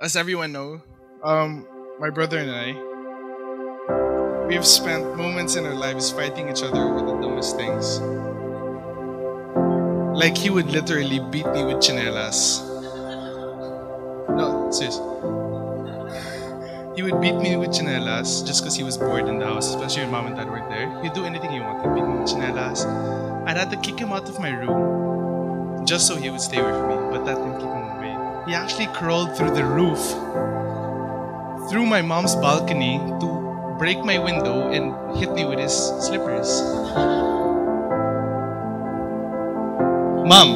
as everyone know, um, my brother and I, we have spent moments in our lives fighting each other over the dumbest things. Like he would literally beat me with chinelas. No, serious. He would beat me with chinelas just because he was bored in the house, especially when mom and dad weren't there. He'd do anything he wanted, beat me with chinelas. I'd had to kick him out of my room just so he would stay with me, but that didn't keep him. He actually crawled through the roof, through my mom's balcony to break my window and hit me with his slippers. Mom,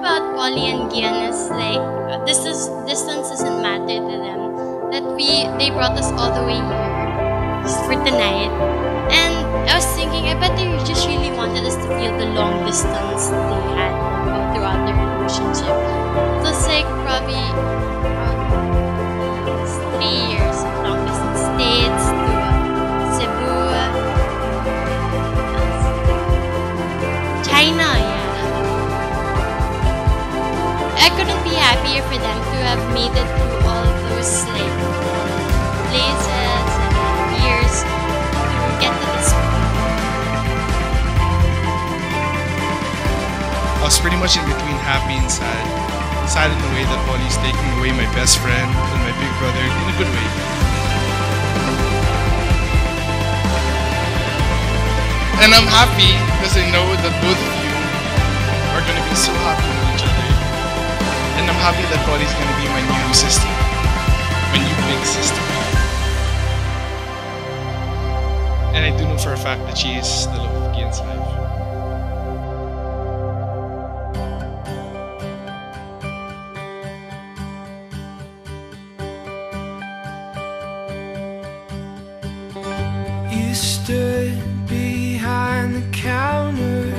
about Polly and Gian is like uh, this is distance doesn't matter to them. That we they brought us all the way here just for tonight. And I was thinking, I bet they just really wanted us to feel the long distance they had uh, throughout their relationship. So it's like probably um, happier for them to have made it through all those like places and years to get to this point. I was pretty much in between happy and sad. Sad in the way that Polly's taking away my best friend and my big brother in a good way. And I'm happy because I know that both of you are going to be so happy. And I'm happy that going to be my new sister. My new big sister. And I do know for a fact that she is the love of Gian's life. You stood behind the counter.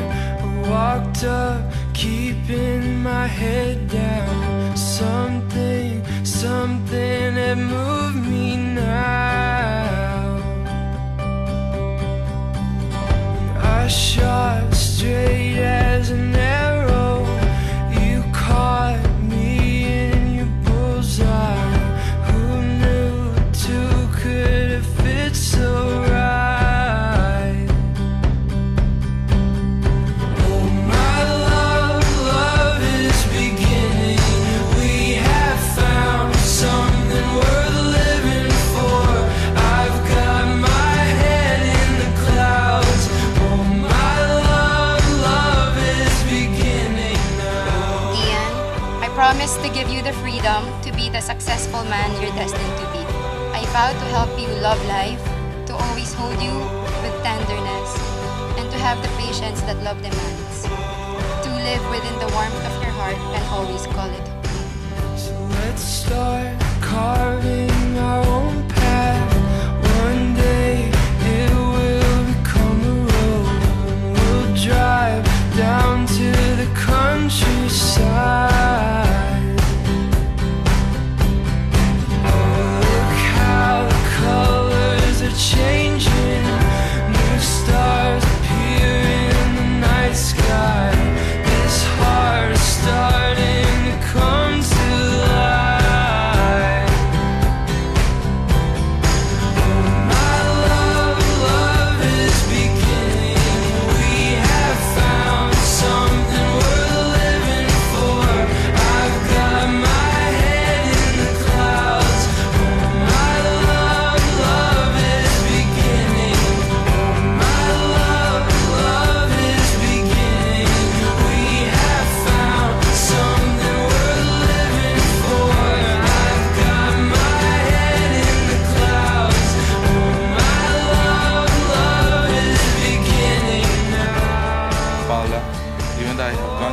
Walked up, keeping my head down. Had promise to give you the freedom to be the successful man you're destined to be. I vow to help you love life, to always hold you with tenderness, and to have the patience that love demands. To live within the warmth of your heart and always call it home. So let's start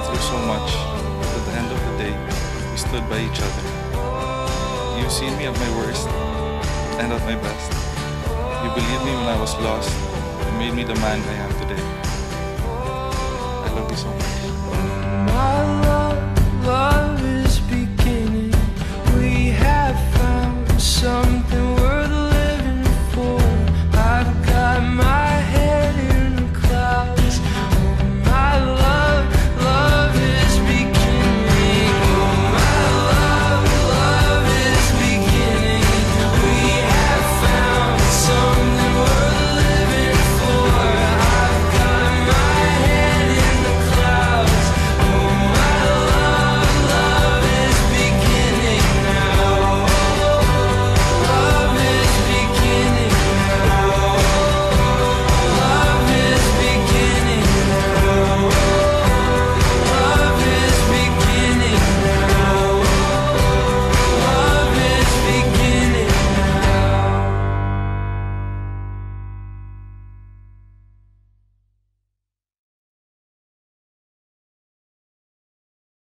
through so much, but at the end of the day, we stood by each other. You've seen me at my worst and at my best. You believed me when I was lost and made me the man I am today. I love you so much.